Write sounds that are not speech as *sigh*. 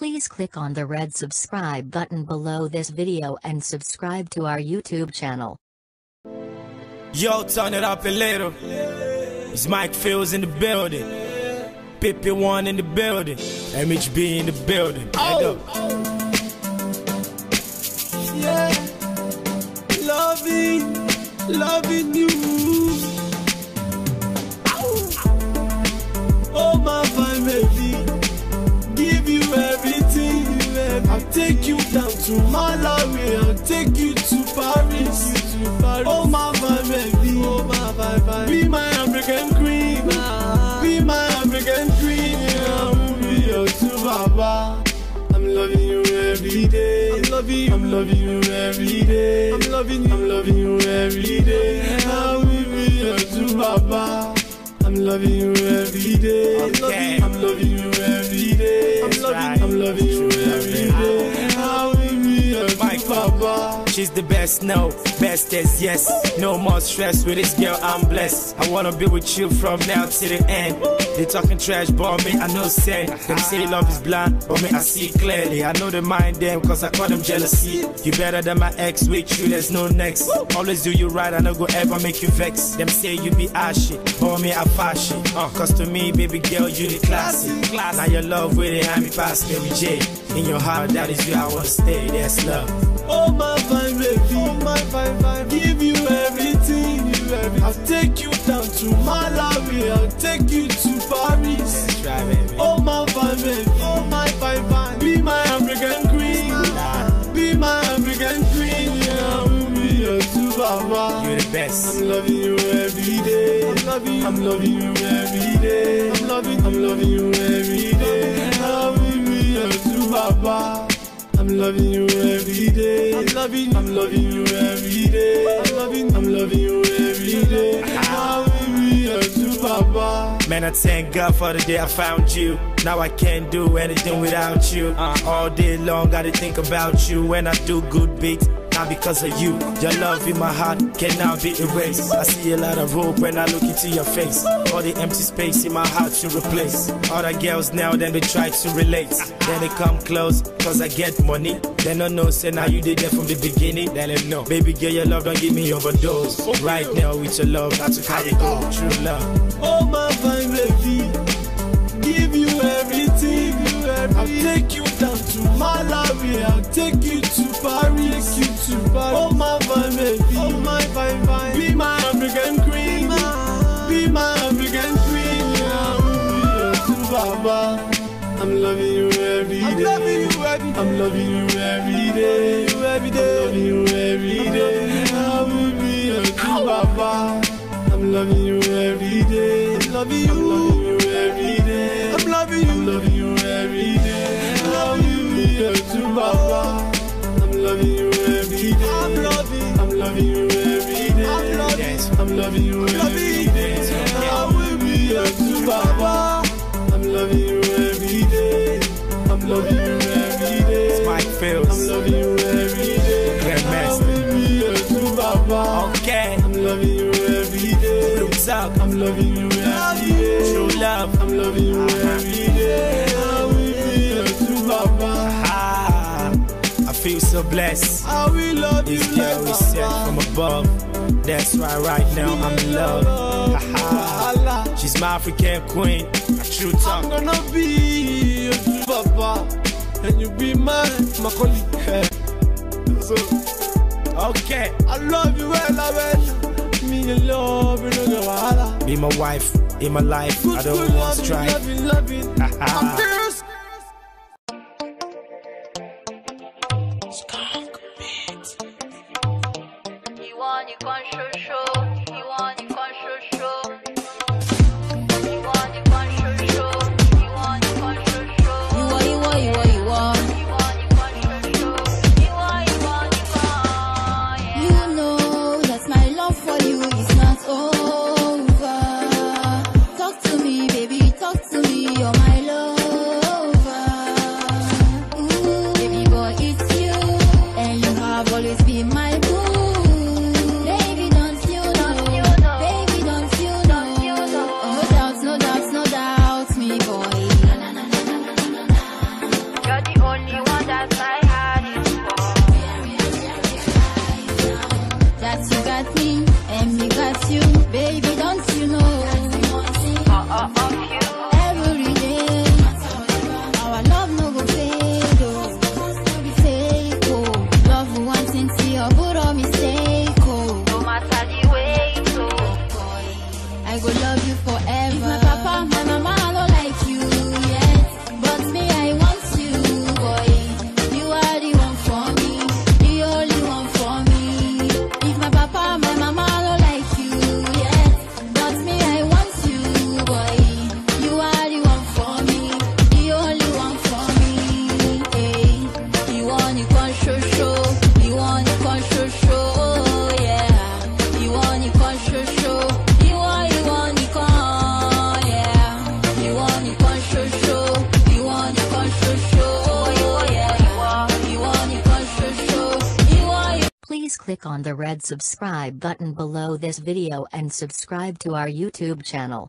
Please click on the red subscribe button below this video and subscribe to our YouTube channel. Yo, turn it up a little. It's Mike Fields in the building. Pippi One in the building. MHB in the building. Head up. Oh, oh. Yeah, loving, loving you. Every day. I'm loving you. Every day. I'm loving you every day. I'm loving you. I'm loving you every day. I will be your true baba. I'm loving you every day. I'm loving, I'm loving you The best, no, best as yes. No more stress with this girl, I'm blessed. I wanna be with you from now to the end. They talking trash, but me, I know send. Them say love is blind, but me, I see clearly. I know they mind them, cause I call them jealousy. You better than my ex, with you, there's no next. Always do you right, I no go ever make you vex. Them say you be ashy, but me, I fashion. Uh, cause to me, baby girl, you the classy. Class. Now your love with it, I'm past Mary J. In your heart, that is where I wanna stay, that's love. Oh my baby, my fine fine, give you everything, you everything. I'll take you down to Malawi, I'll take you to Paris. That's right, baby. Oh my baby, oh my fine fine, be my African queen, be my African queen. Yeah, will be your true baba. You're the best. I'm loving you every day. I'm loving you. I'm loving you every day. I'm loving. I'm loving you every day. Will be your baba. I'm loving you every day. I'm loving. I'm loving you every day. I'm loving. You every day. Will be your true. Man, I thank God for the day I found you. Now I can't do anything without you. Uh, all day long, gotta think about you when I do good beats. Not because of you. Your love in my heart cannot be erased. I see a lot of hope when I look into your face. All the empty space in my heart to replace. All the girls now, then they try to relate. Then they come close, cause I get money. They don't know, say now you did that from the beginning. Then them know. Baby girl, your love don't give me overdose. Right now, with your love, that's how you go. True love. Oh my fine baby, baba. I'm loving you every day. I'm loving you every day. I'm loving you every day. You every day. I'm loving you every day. I will be your true baba. I'm loving you every day. I'm loving you. I'm loving you every day. I'm loving you. I'm loving you every day. I will be your true baba. I'm loving you every day. I'm loving. I'm loving you every day. I'm loving. I'm loving you every day. I will be your true baba. Loving you every day. True love. I'm loving you every day. I will be your true baba. Ah, I feel so blessed. I will love you This girl like is sent from above. That's why right now I'm in love. Allah. She's my African queen. A true I'm gonna be your true baba. And you be my Macaulay. so, Okay. I love you well, I well. Me and love, you know, the wahala. Be my wife in my life. Good, I don't good want loving, strife. loving, loving. *laughs* I'm fierce. You want you can show love you forever. If my papa, my mama, I don't like you yeah. But me, I click on the red subscribe button below this video and subscribe to our YouTube channel.